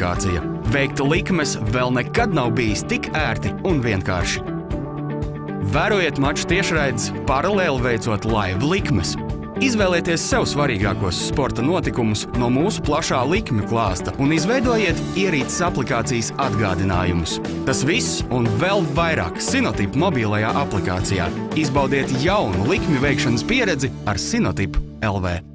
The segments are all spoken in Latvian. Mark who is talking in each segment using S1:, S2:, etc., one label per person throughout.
S1: aplikācija. Veikt likmes vēl nekad nav bijis tik ērti un vienkārši. Vērojiet maču tiešraides, paralēli veicot live likmes. Izvēlieties sev svarīgākos sporta notikumus no mūsu plašā likmju klāsta un izveidojiet ierīces aplikācijas atgādinājumus. Tas viss un vēl vairāk Sinotipa mobilajā aplikācijā. Izbaudiet jaunu likmju veikšanas pieredzi ar Sinotipu LV.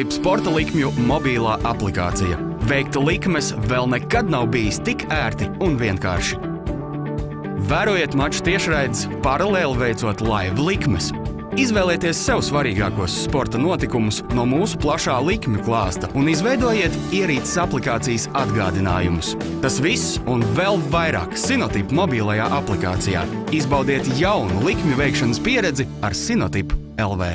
S1: Cinotips sporta likmju mobilā aplikācija. Veikt likmes vēl nekad nav bijis tik ērti un vienkārši. Vērojiet maču tiešraides, paralēli veicot live likmes. Izvēlieties sev svarīgākos sporta notikumus no mūsu plašā likmju klāsta un izveidojiet ierīces aplikācijas atgādinājumus. Tas viss un vēl vairāk Sinotipa mobilajā aplikācijā. Izbaudiet jaunu likmju veikšanas pieredzi ar Sinotipu LV.